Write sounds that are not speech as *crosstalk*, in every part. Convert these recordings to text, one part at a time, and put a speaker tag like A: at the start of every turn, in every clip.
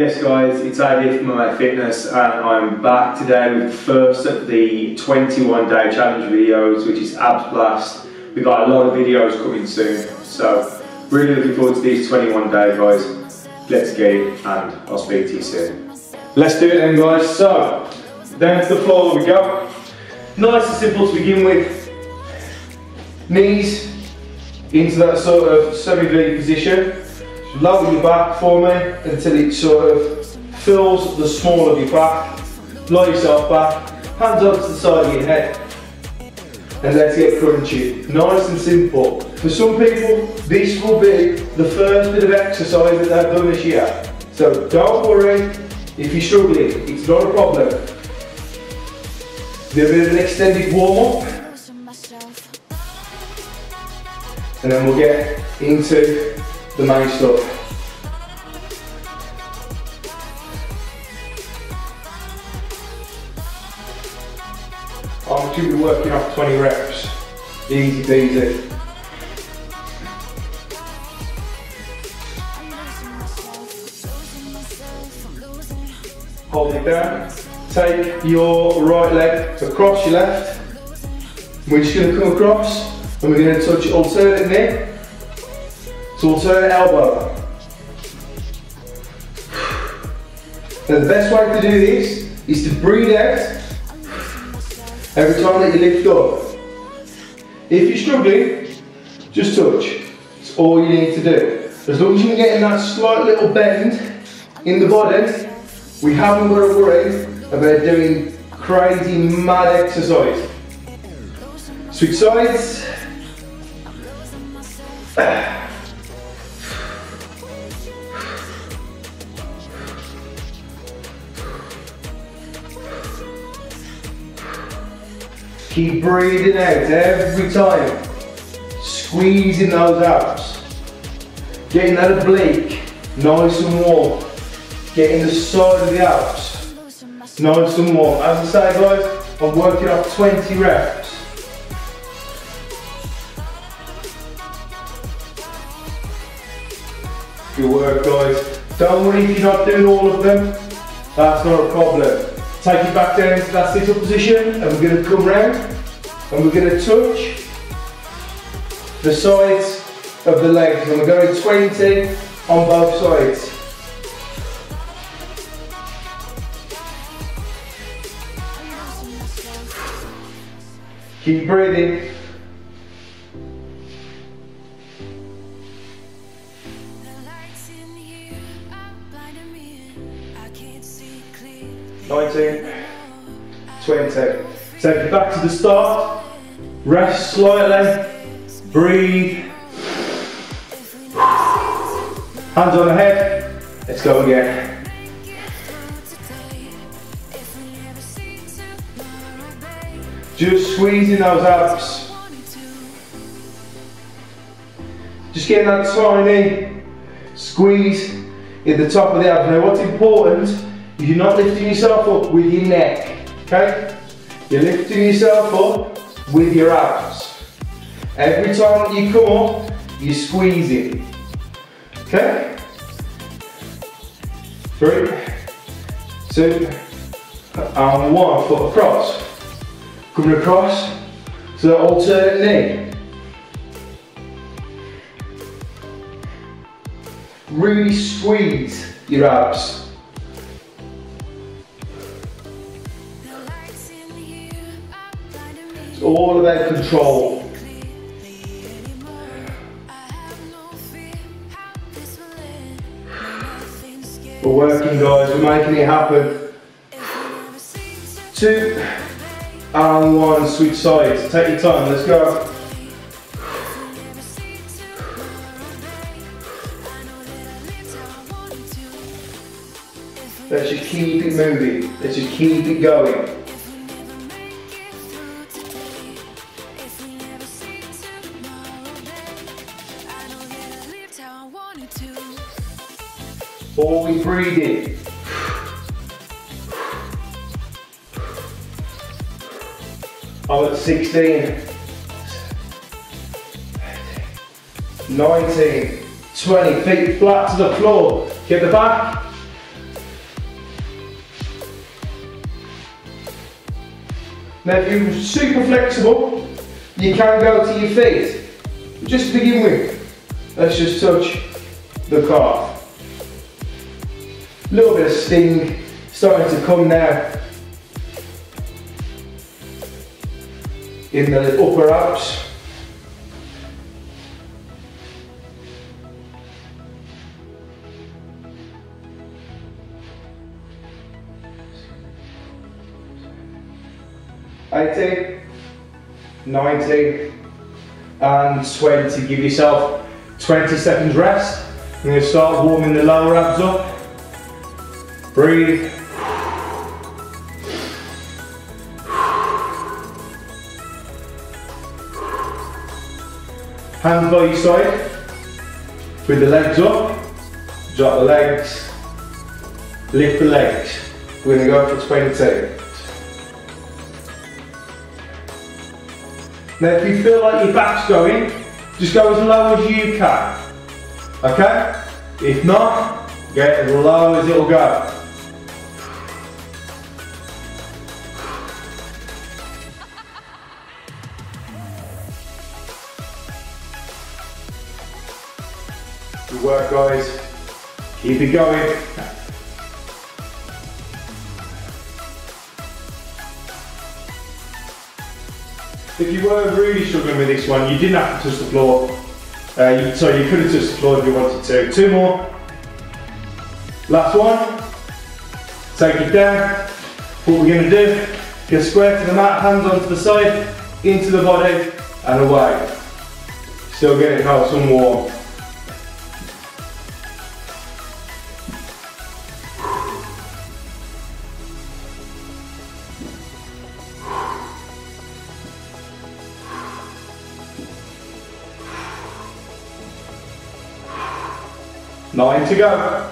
A: Yes guys, it's AD from MA Fitness and I'm back today with the first of the 21 day challenge videos which is Abs Blast. We've got a lot of videos coming soon so really looking forward to these 21 days guys. Let's get it and I'll speak to you soon. Let's do it then guys. So, down to the floor we go. Nice and simple to begin with. Knees into that sort of semi-V position lower your back for me until it sort of fills the small of your back. Lie yourself back, hands up to the side of your head. And let's get crunchy. Nice and simple. For some people, this will be the first bit of exercise that they've done this year. So don't worry if you're struggling, it's not a problem. Do a bit of an extended warm up. And then we'll get into the main stuff. I'm going to be working off 20 reps. Easy peasy. Hold it down. Take your right leg across your left. We're just going to come across and we're going to touch alternate knee so alternate elbow. Now the best way to do this is to breathe out every time that you lift up. If you're struggling, just touch. It's all you need to do. As long as you can get that slight little bend in the body, we haven't got to worry about doing crazy mad exercise. Switch sides. Keep breathing out every time. Squeezing those abs. Getting that oblique nice and warm. Getting the side of the abs nice and warm. As I say guys, I'm working up 20 reps. Good work guys. Don't worry if you're not doing all of them. That's not a problem. Take it back down to that sit-up position and we're going to come round and we're going to touch the sides of the legs and we're going 20 on both sides. Keep breathing. Nineteen, twenty. Take it back to the start. Rest slightly. Breathe. Hands on the head. Let's go again. Just squeezing those abs. Just getting that tiny squeeze in the top of the abs. Now what's important you're not lifting yourself up with your neck, okay? You're lifting yourself up with your abs. Every time that you come up, you're squeezing, okay? Three, two, and one, foot across. Coming across to the alternate knee. Really squeeze your abs. All about control. We're working guys, we're making it happen. Two, and one, switch sides. Take your time, let's go. Let's just keep it moving. Let's just keep it going. I'm at 16, 19, 20, feet flat to the floor. Get the back. Now if you're super flexible, you can go to your feet. Just to begin with, let's just touch the calf. Little bit of sting starting to come now in the upper abs. Eighteen, nineteen, and 20. Give yourself 20 seconds rest. I'm going to start warming the lower abs up. Breathe. Hands by your side. With the legs up. Drop the legs. Lift the legs. We're going to go for 20. Now if you feel like your back's going, just go as low as you can. Okay? If not, get as low as it'll go. Guys. Keep it going. If you were really struggling with this one, you didn't have to touch the floor. Uh, you, so you could have touched the floor if you wanted to. Two more. Last one. Take it down. What we're going to do, get square to the mat, hands onto the side, into the body, and away. Still getting nice and warm. Nine to go.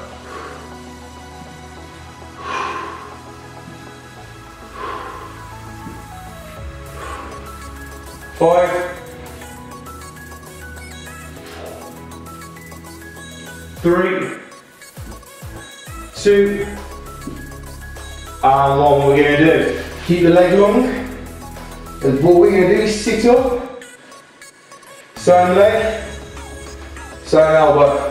A: Five. Three. Two. And one we're to do. Keep the leg long. And what we're to do is sit up. Same leg. Same elbow.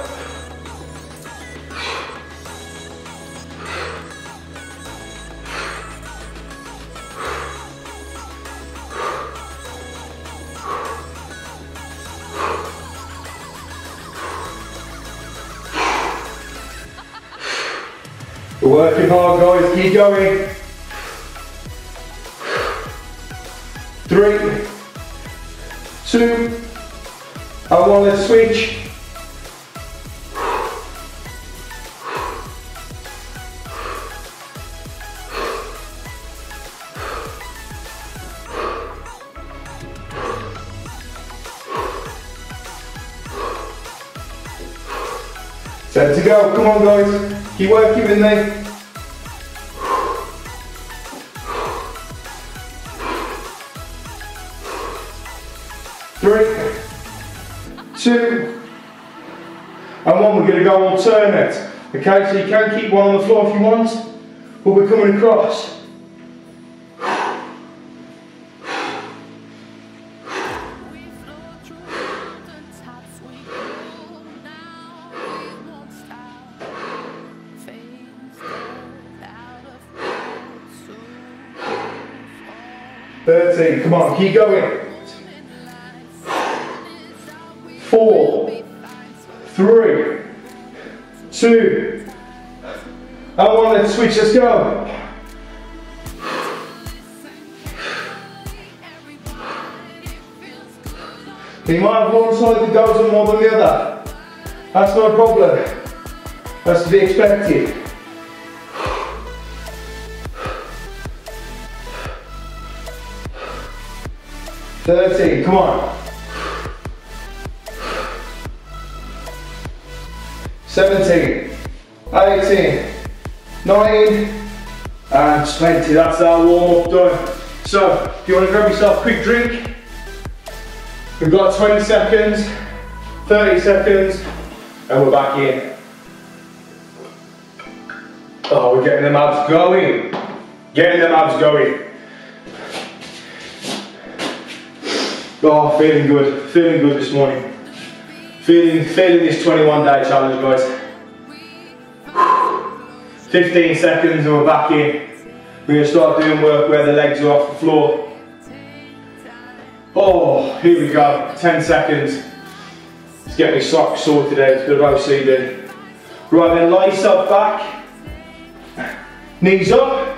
A: We're working hard guys, keep going. Three, two, and one, let's switch. Set to go, come on guys, keep working with me. Okay, so you can keep one on the floor if you want, but we're coming across. Thirteen, come on, keep going. Four, three, two, switch, let's go. Might have one side that goes on more than the other. That's not a problem. That's to be expected. Thirteen, come on. Seventeen, eighteen, nineteen, and twenty. That's our warm up done. So, if you want to grab yourself a quick drink, we've got 20 seconds, 30 seconds, and we're back in. Oh, we're getting them abs going. Getting them abs going. Oh, feeling good, feeling good this morning. Feeling, feeling this 21 day challenge, guys. 15 seconds and we're back in. We're gonna start doing work where the legs are off the floor. Oh, here we go, 10 seconds. Let's get my socks sorted out, it's a bit of OCD. Right then, lie yourself back. Knees up.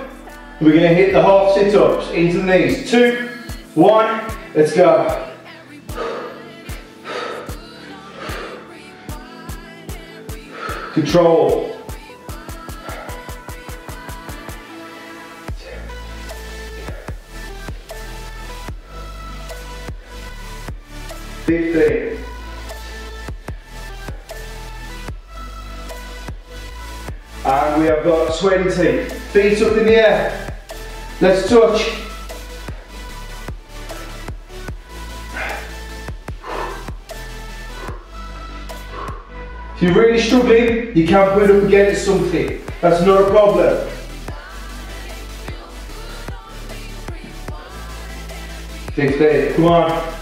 A: We're gonna hit the half sit-ups into the knees. Two, one, let's go. Control. Fifteen. And we have got 20. Feet up in the air. Let's touch. If you're really struggling, you can put up against something. That's not a problem. Fifteen, come on.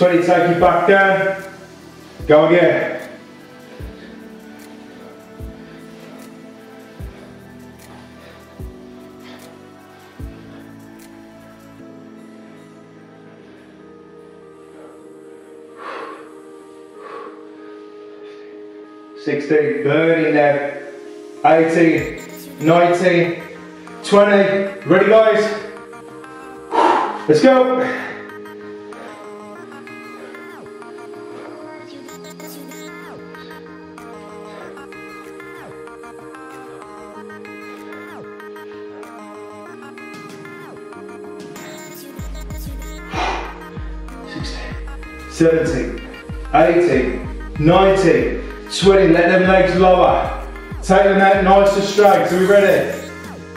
A: 20, take it back down. Go again. Sixteen, burning now. 18, 19, 20. Ready guys? Let's go. Seventeen, eighteen, nineteen, twenty. Let them legs lower. Take them out nice and straight. Are we ready?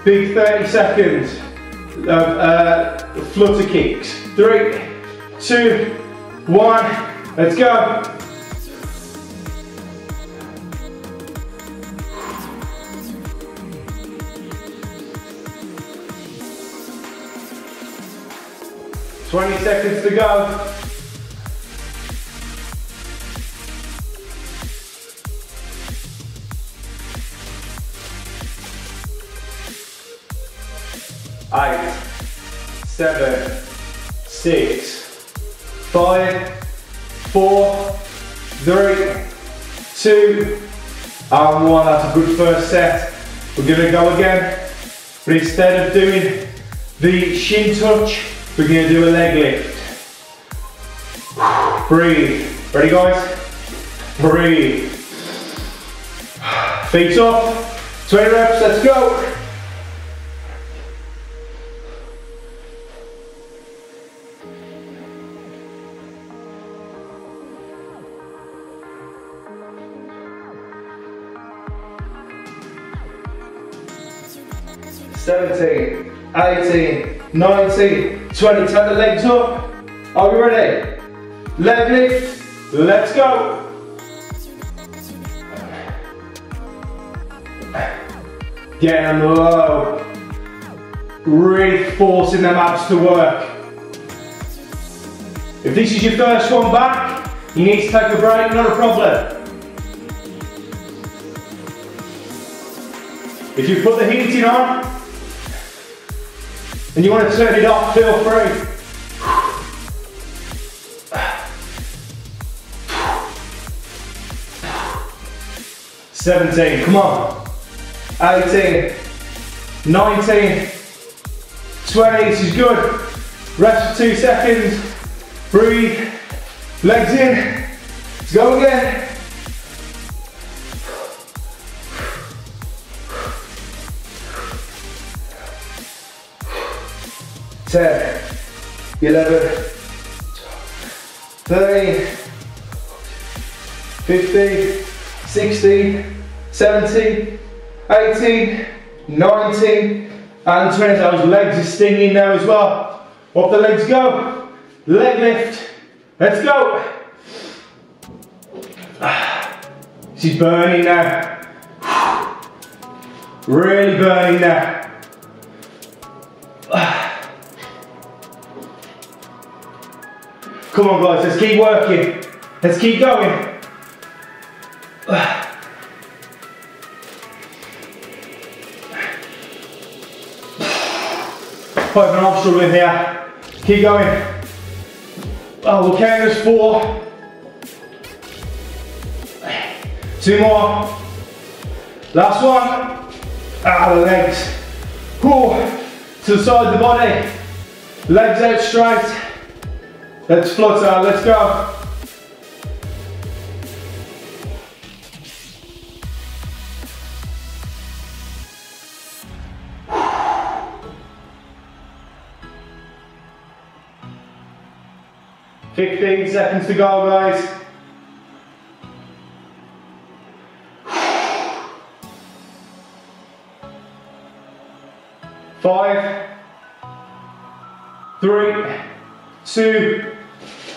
A: Big 30 seconds of uh, flutter kicks. Three, two, one. Let's go. Twenty seconds to go. Eight, seven, six, five, four, three, two, um, and one. That's a good first set. We're gonna go again, but instead of doing the shin touch, we're gonna do a leg lift. Breathe. Ready guys? Breathe. Feet up. 20 reps, let's go. Seventeen, eighteen, nineteen, twenty. Turn the legs up. Are we ready? Leg lift. Let's go. Getting them low. Really forcing them abs to work. If this is your first one back, you need to take a break, not a problem. If you put the heating on and you want to turn it off, feel free. Seventeen, come on. 18, 19, 20, this is good. Rest for two seconds. Breathe. Legs in. Let's go again. Ten, eleven, thirteen, fifteen, sixteen, seventeen, eighteen, nineteen, and 20. Those legs are stinging now as well. Up the legs go. Leg lift. Let's go. *sighs* She's burning now. *sighs* Really burning now. Come on guys, let's keep working. Let's keep going. *sighs* Open nostril in here. Keep going. Oh, we'll count as four. Two more. Last one. Ah, the legs. Whew. To the side of the body. Legs out straight. Let's flutter, let's go. Fifteen seconds to go, guys. Five, three, two,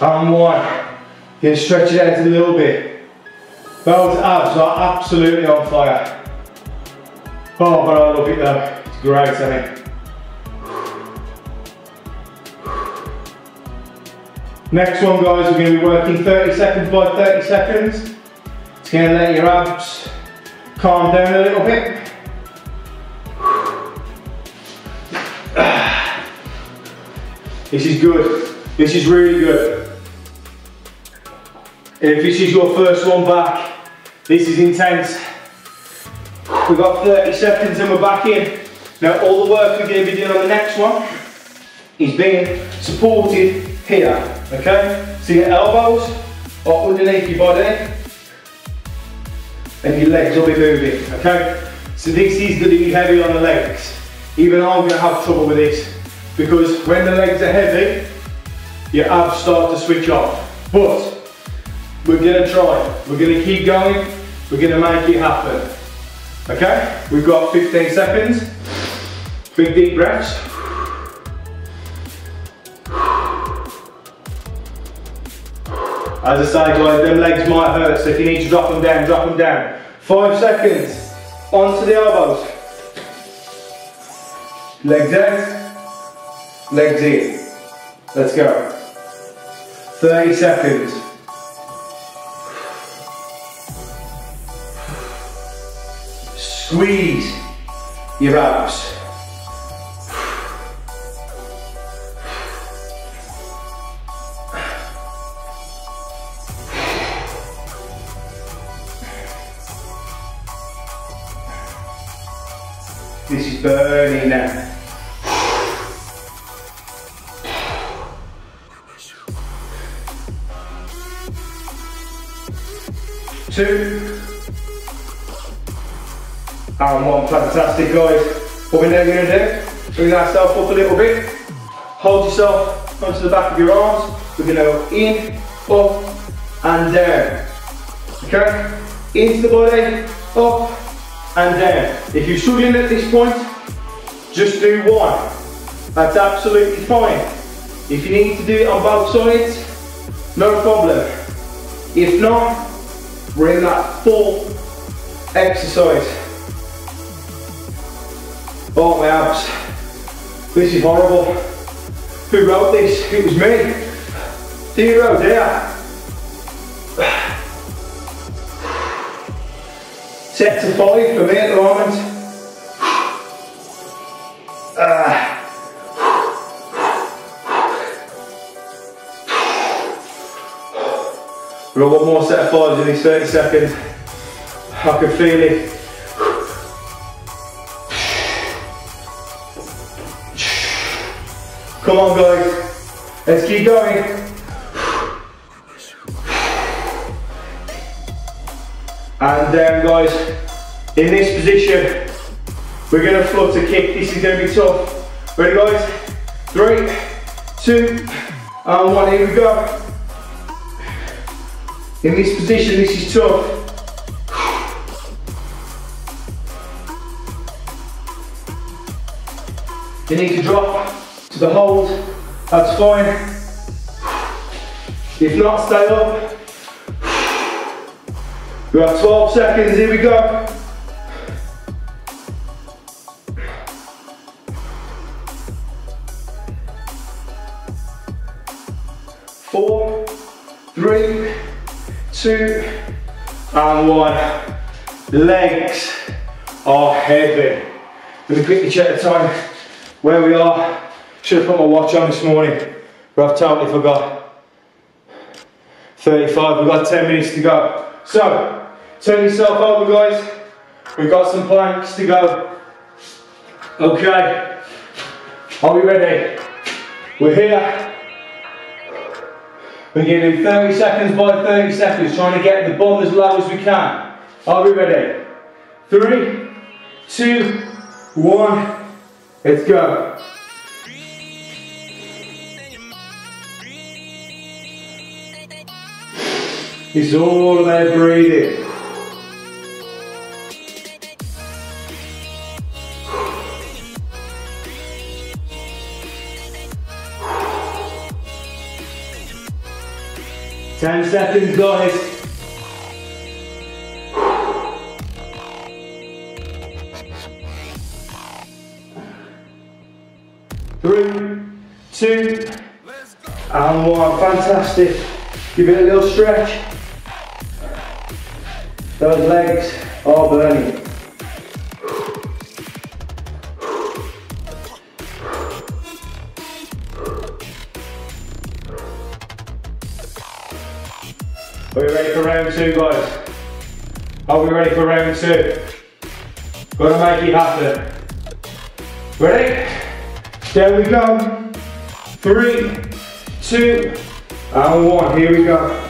A: and one. Can stretch it out a little bit. Those abs are absolutely on fire. Oh, but I love it though. It's great, it? Next one, guys, we're going to be working 30 seconds by 30 seconds. It's going to let your abs calm down a little bit. *sighs* This is good. This is really good. If this is your first one back, this is intense. We've got 30 seconds and we're back in. Now all the work we're going to be doing on the next one is being supported here, okay? So your elbows are underneath your body and your legs will be moving, okay? So this is going to be heavy on the legs. Even I'm going to have trouble with this because when the legs are heavy, your abs start to switch off. But we're gonna try. We're gonna keep going. We're gonna make it happen. Okay? We've got 15 seconds. Big deep breaths. As I say guys, them legs might hurt, so if you need to drop them down, drop them down. Five seconds. Onto the elbows. Legs out. Legs in. Let's go. 30 seconds. Squeeze your abs. This is burning now. Two. And one. Fantastic, guys. What we're now going to do, bring ourselves up a little bit. Hold yourself onto the back of your arms. We're going to go in, up, and down. Okay? Into the body, up, and down. If you're struggling at this point, just do one. That's absolutely fine. If you need to do it on both sides, no problem. If not, bring that full exercise. Oh my abs. This is horrible. Who wrote this? It was me. Zero there. Set to five for me at the moment. Uh, We've got one more set of fives in these 30 seconds. I can feel it. Come on guys, let's keep going. And then guys, in this position, we're gonna flutter kick. This is gonna be tough. Ready guys? Three, two, and one, here we go. In this position, this is tough. You need to drop to the hold, that's fine. If not, stay up. We have 12 seconds, here we go. four, three, two, and one. Legs are heavy. I'm gonna quickly check the time where we are. Should have put my watch on this morning, but I've totally forgot. 35, we've got 10 minutes to go. So, turn yourself over guys. We've got some planks to go. Okay, are we ready? We're here. We're going to do 30 seconds by 30 seconds, trying to get the bum as low as we can. Are we ready? Three, two, one, let's go. It's all about breathing. Ten seconds, guys. Three, two, and one. Fantastic. Give it a little stretch. Those legs are burning. Are we ready for round two, guys? Are we ready for round two? Gotta make it happen. Ready? There we go. Three, two, and one. Here we go.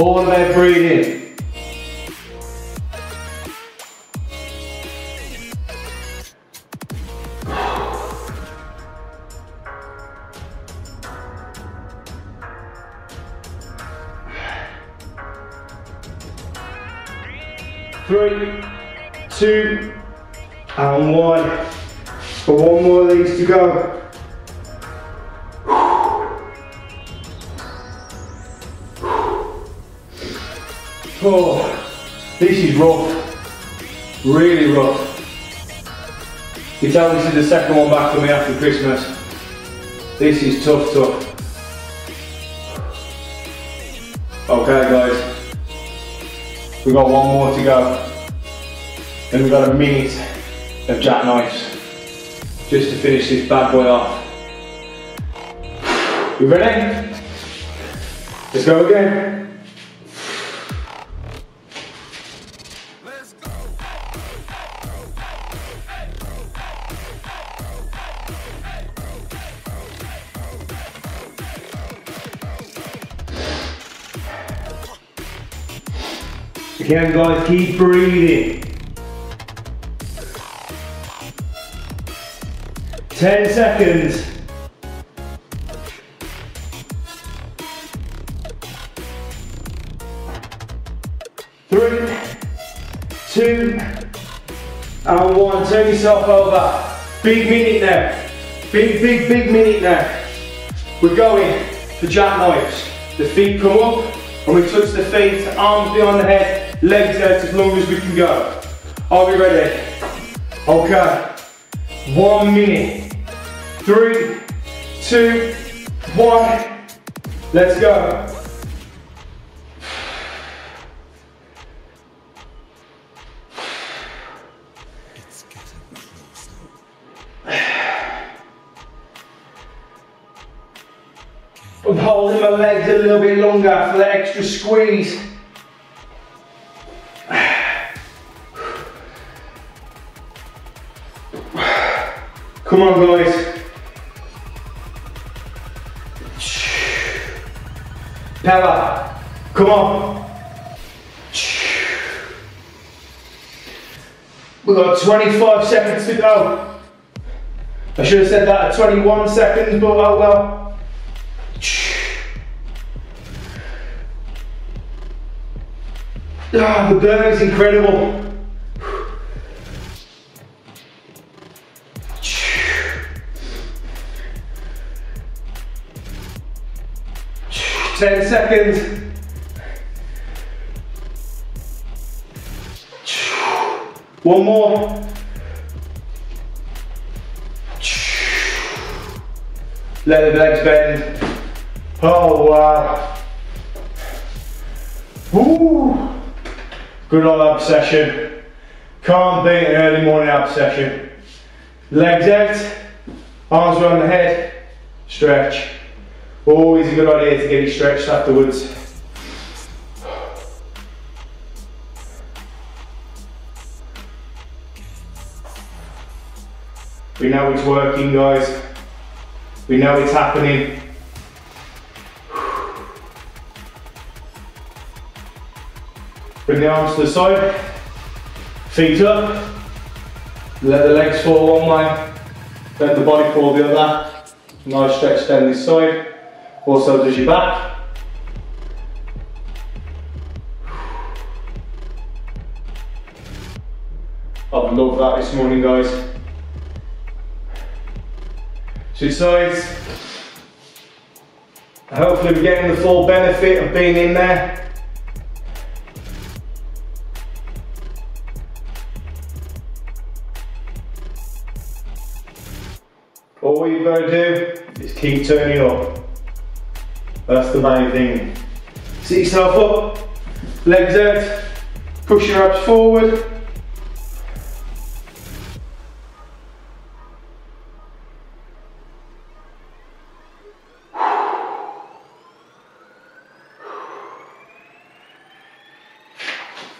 A: All about breathing. Three, two, rough. Really rough. You tell this is the second one back for me after Christmas. This is tough, tough. Okay guys, we've got one more to go. Then we've got a minute of jackknives just to finish this bad boy off. You ready? Let's go again. Again guys, keep breathing. 10 seconds. Three, two, and one. Turn yourself over. Big minute now. Big, big, big minute now. We're going for jackknives. The feet come up and we touch the feet, arms behind the head, legs out as long as we can go. Are we ready? Okay. One minute. Three, two, one. Let's go. I'm holding my legs a little bit longer for the extra squeeze. Come on guys. Power. Come on. We've got 25 seconds to go. I should have said that at 21 seconds, but oh well. Ah, the burn is incredible. 10 seconds. One more. Let the legs bend. Oh wow. Ooh, Good old ab session. Can't beat an early morning ab session. Legs out, arms around the head, stretch. Always a good idea to get it stretched afterwards. We know it's working, guys. We know it's happening. Bring the arms to the side, feet up, let the legs fall one way, let the body fall the other. Nice stretch down this side, also does your back. I've loved that this morning, guys. Switch sides. Hopefully we're getting the full benefit of being in there. All you've got to do is keep turning up. That's the main thing. Sit yourself up, legs out, push your abs forward.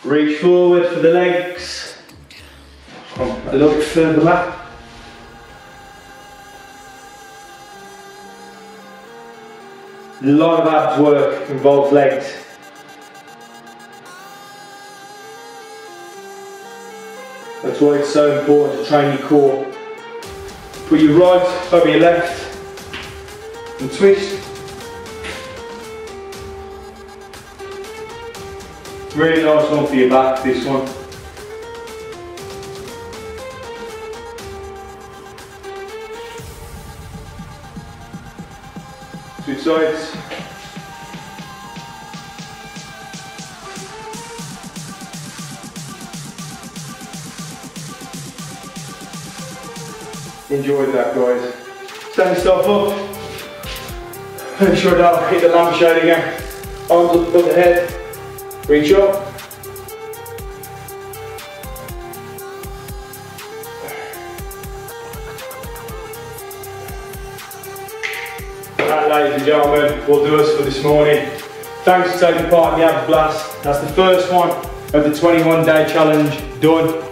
A: Reach forward for the legs. A little further back. A lot of abs work involves legs. That's why it's so important to train your core. Put your right over your left and twist. Really nice one for your back, this one. Switch sides. Enjoy that guys. Stand yourself up. Make sure don't hit the lampshade again. Arms up above the head. Reach up. Ladies and gentlemen, will do us for this morning. Thanks for taking part in the Abs Blast. That's the first one of the 21 day challenge done.